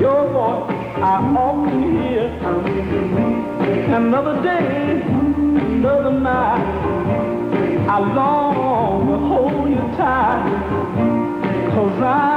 Your voice I often hear. Another day, another night. I long to hold you tight. Cause I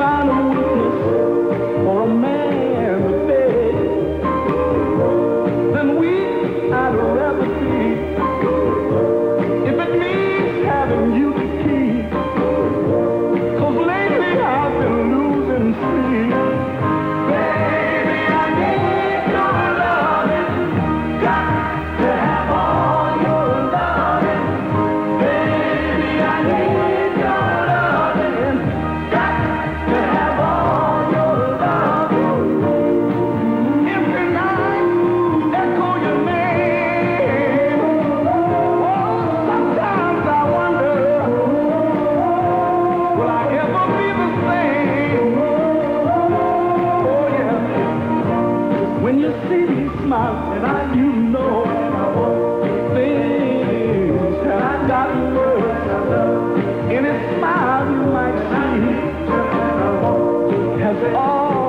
sano. and I, you know, things that I got worse. Any smile you might see has all.